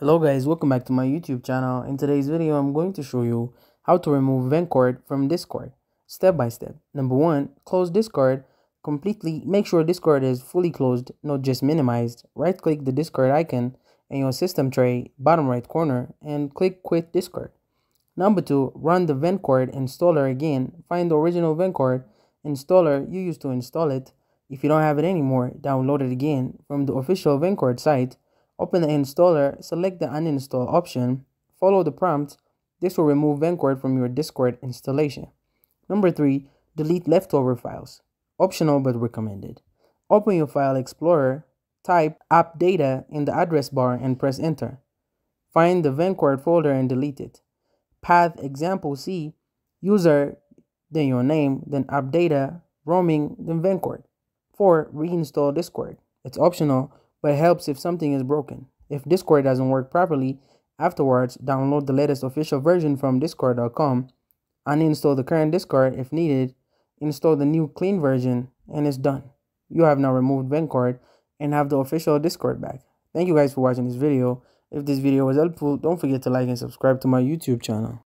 Hello guys, welcome back to my YouTube channel. In today's video, I'm going to show you how to remove Vencord from Discord, step by step. Number one, close Discord completely. Make sure Discord is fully closed, not just minimized. Right click the Discord icon in your system tray, bottom right corner, and click quit Discord. Number two, run the Vencord installer again. Find the original Vencord installer you used to install it. If you don't have it anymore, download it again from the official Vencord site Open the installer, select the uninstall option, follow the prompt. This will remove Vencord from your Discord installation. Number 3. Delete leftover files. Optional but recommended. Open your File Explorer, type app data in the address bar and press enter. Find the Vencord folder and delete it. Path example C, user, then your name, then app data, roaming, then Vencord. 4. Reinstall Discord. It's optional but it helps if something is broken. If Discord doesn't work properly, afterwards, download the latest official version from discord.com, uninstall the current Discord if needed, install the new clean version, and it's done. You have now removed Vencord and have the official Discord back. Thank you guys for watching this video. If this video was helpful, don't forget to like and subscribe to my YouTube channel.